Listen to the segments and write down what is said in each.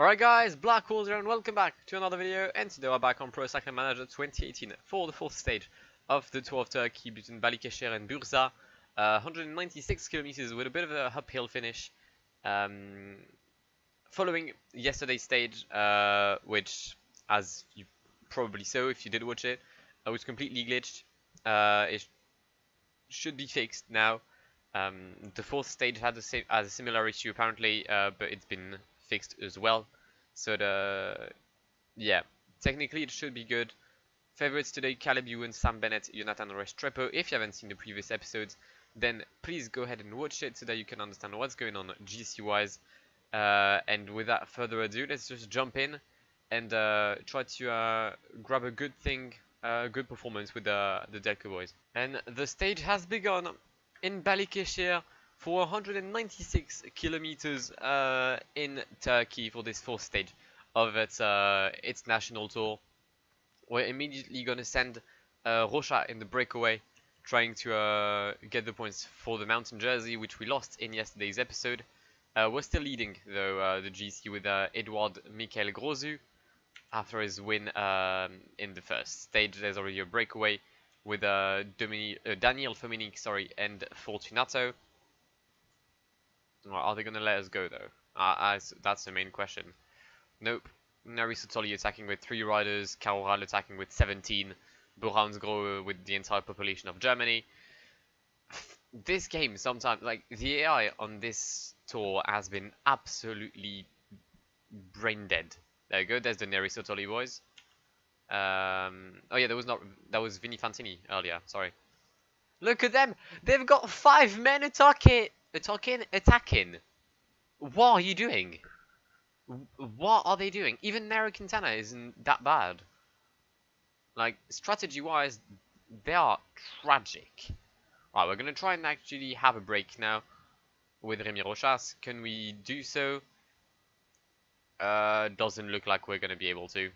Alright guys, Blackwar's here and welcome back to another video and today we're back on Pro Cycling Manager 2018 for the fourth stage of the Tour of Turkey between Balıkesir and Bursa. Uh, 196 kilometers with a bit of a uphill finish. Um, following yesterday's stage, uh, which as you probably saw if you did watch it, uh, was completely glitched. Uh, it should be fixed now. Um, the fourth stage had a, has a similar issue apparently, uh, but it's been fixed as well. So the yeah, technically it should be good. Favorites today, Caleb Ewan, Sam Bennett, Jonathan Restrepo. If you haven't seen the previous episodes, then please go ahead and watch it so that you can understand what's going on GC-wise. Uh, and without further ado, let's just jump in and uh, try to uh, grab a good thing, a good performance with the, the Delko boys. And the stage has begun in Balıkesir. 496 kilometers uh, in Turkey for this fourth stage of its uh, its national tour. We're immediately gonna send uh, Rocha in the breakaway, trying to uh, get the points for the mountain jersey, which we lost in yesterday's episode. Uh, we're still leading though uh, the GC with Eduard Michael Grosu after his win um, in the first stage. There's already a breakaway with Daniel Fominic, sorry, and Fortunato. Are they going to let us go, though? Uh, that's the main question. Nope. Neri Sottoli attacking with 3 riders, Caja Rural attacking with 17, Buransgro with the entire population of Germany. This game sometimes, like, the AI on this tour has been absolutely brain dead. There you go, there's the Neri Sottoli boys. Um, oh yeah, that was not, that was Vini Fantini earlier, sorry. Look at them! They've got five men attacking! Attacking? Attacking? What are you doing? What are they doing? Even Nairo Quintana isn't that bad. Like, strategy-wise, they are tragic. Right, we're gonna try and actually have a break now with Remy Rochas. Can we do so? Uh, doesn't look like we're gonna be able to.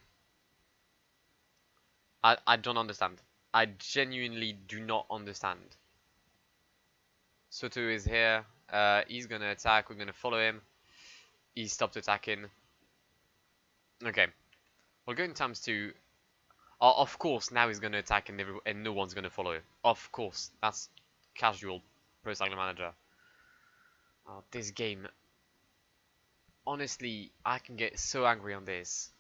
I, I don't understand. I genuinely do not understand. Soto is here. Uh, he's gonna attack. We're gonna follow him. He stopped attacking. Okay. we're going in times two. Uh, of course, now he's gonna attack and, and no one's gonna follow. Him. Of course, that's casual pro cycling manager. Oh, this game. Honestly, I can get so angry on this.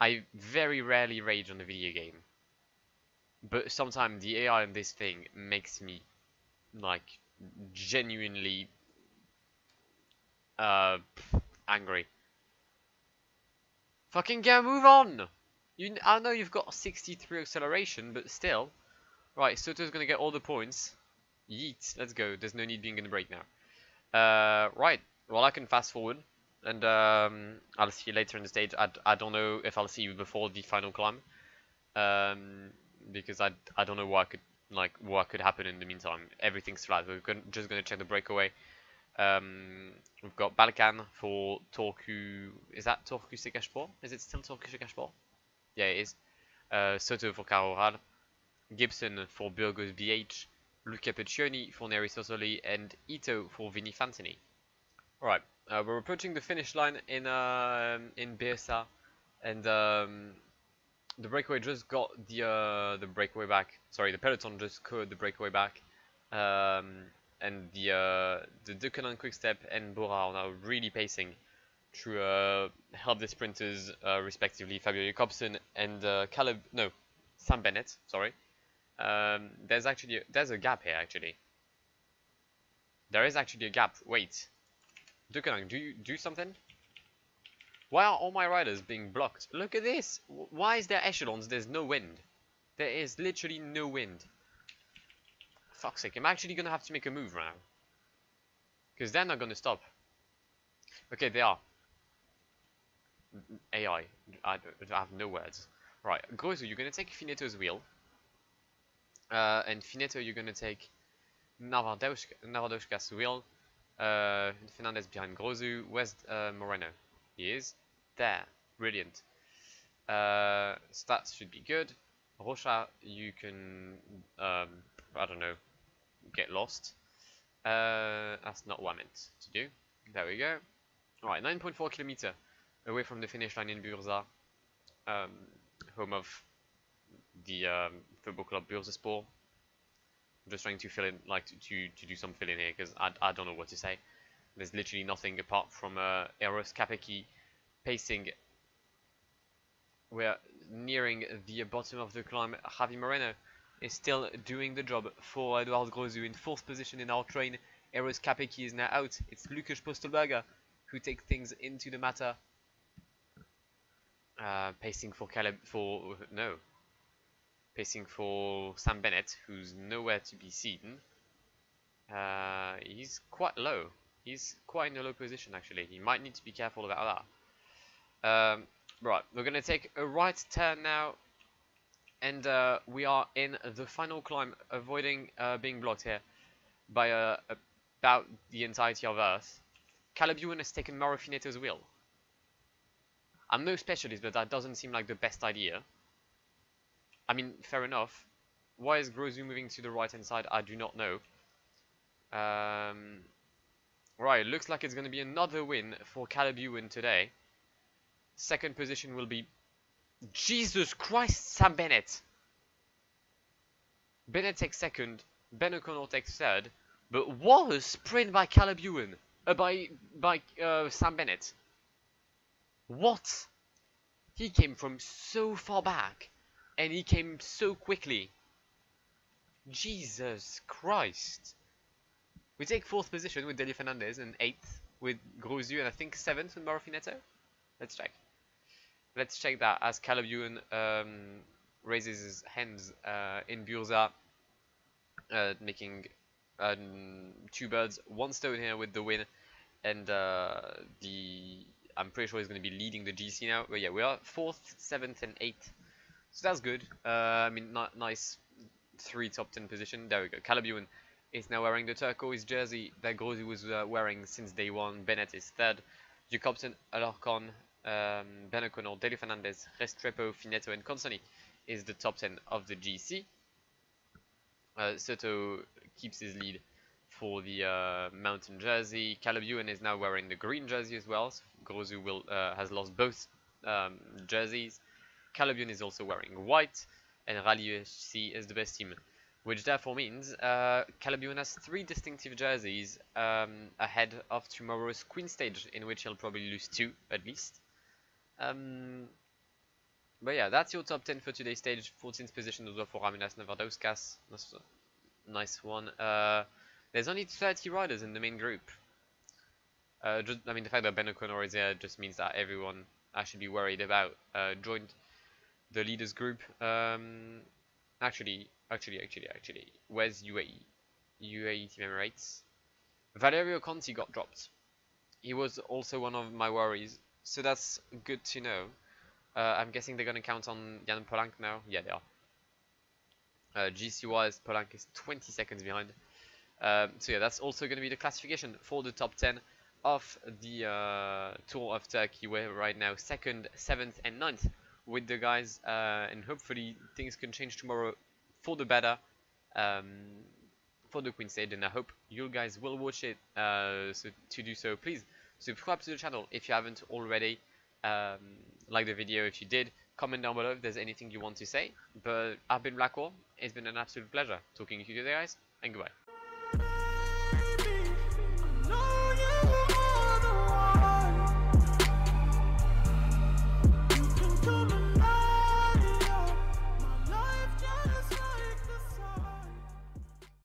I very rarely rage on a video game. But sometimes the AI in this thing makes me like genuinely uh angry. Fucking go move on. You I know you've got 63 acceleration, but still. Right, Soto's gonna get all the points. Yeet, let's go. There's no need being in the break now. Uh, right, well I can fast forward, and um, I'll see you later in the stage. I, I don't know if I'll see you before the final climb, um, because I, I don't know why I could like what could happen in the meantime. Everything's flat. We're gonna, just going to check the breakaway. Um, we've got Balkan for Torku. Is that Torku Şekerspor? Is it still Torku Şekerspor? Yeah, it is. Uh, Soto for Caja Rural. Gibson for Burgos BH. Luca Pacioni for Neri Sottoli. And Ito for Vini Fantini. Alright, uh, we're approaching the finish line in uh, in Bursa. And um, the breakaway just got the uh, the breakaway back. Sorry, the peloton just caught the breakaway back, um, and the uh, the Deceuninck Quickstep and Bora are now really pacing to uh, help the sprinters, uh, respectively Fabio Jakobsen and uh, Caleb. No, Sam Bennett. Sorry. Um, there's actually there's a gap here actually. There is actually a gap. Wait, Deceuninck, do you do something? Why are all my riders being blocked? Look at this! Why is there echelons? There's no wind. There is literally no wind. Fuck's sake, I'm actually gonna have to make a move now. Because they're not gonna stop. Okay, they are. AI. I, I have no words. Right, Grosu, you're gonna take Finetto's wheel. Uh, and Finetto, you're gonna take Navardauskas's wheel. Uh, Fernandez behind Grosu. West uh, Moreno? He is there. Brilliant. Uh, stats should be good. Rocha, you can, um, I don't know, get lost. Uh, that's not what I meant to do. There we go. Alright, 9.4 kilometer away from the finish line in Bursa, um, home of the um, football club Bursaspor. I'm just trying to fill in, like to, to, to do some filling here because I, I don't know what to say. There's literally nothing apart from uh, Eros Capecchi pacing. We're nearing the bottom of the climb. Javi Moreno is still doing the job for Eduard Grosu in fourth position in our train. Eros Capecchi is now out. It's Lukas Pöstlberger who takes things into the matter. Uh, pacing for Caleb for no, pacing for Sam Bennett, who's nowhere to be seen. Uh, he's quite low. He's quite in a low position actually. He might need to be careful about that. Um, right, we're gonna take a right turn now, and uh, we are in the final climb, avoiding uh, being blocked here by uh, about the entirety of Earth. Caleb Ewan has taken Mauro Finetto's wheel. I'm no specialist, but that doesn't seem like the best idea. I mean, fair enough. Why is Grosu moving to the right-hand side? I do not know. Um, right, looks like it's going to be another win for Caleb Ewan today. Second position will be... Jesus Christ, Sam Bennett! Bennett takes second, Ben O'Connor takes third, but what a sprint by Caleb Ewan! Uh, by by uh, Sam Bennett. What? He came from so far back, and he came so quickly. Jesus Christ. We take fourth position with Delio Fernandez and eighth with Grosu and I think seventh with Mauro Finetto. Let's check. Let's check that as Caleb Ewan um, raises his hands uh, in Bursa, uh, making um, two birds, one stone here with the win, and uh, the I'm pretty sure he's going to be leading the GC now. But yeah, we are fourth, seventh, and eighth, so that's good. Uh, I mean, nice three top ten position. There we go. Caleb Ewan is now wearing the turquoise jersey that Grosu was uh, wearing since day one. Bennett is third. Jakobsen, Alarcon, um, Delio Fernandez, Restrepo, Finetto, and Consonni is the top 10 of the GC. Uh, Soto keeps his lead for the uh, mountain jersey. Caleb Ewan is now wearing the green jersey as well. So will, uh, has lost both um, jerseys. Caleb Ewan is also wearing white, and Rally UHC is the best team, which therefore means uh, Caleb Ewan has three distinctive jerseys um, ahead of tomorrow's Queen stage, in which he'll probably lose two at least. Um, but yeah, that's your top 10 for today's stage. 14th position as well for Ramūnas Navardauskas. That's a nice one. Uh, there's only 30 riders in the main group. Uh, just, I mean, the fact that Ben O'Connor is there just means that everyone I should be worried about uh, joined the leaders group. Um, actually, actually, actually, actually, where's UAE? UAE Team Emirates. Valerio Conti got dropped. He was also one of my worries, so that's good to know. Uh, I'm guessing they're going to count on Jan Polanc now. Yeah, they are. Uh, GC wise, Polanc is 20 seconds behind. Um, so yeah, that's also going to be the classification for the top 10 of the uh, Tour of Turkey. We're right now second, seventh, and ninth with the guys, uh, and hopefully things can change tomorrow for the better um, for the Queen stage. And I hope you guys will watch it. Uh, so to do so, please subscribe to the channel if you haven't already. Um, like the video if you did. Comment down below if there's anything you want to say. But I've been Blackwar. It's been an absolute pleasure talking to you guys, and goodbye.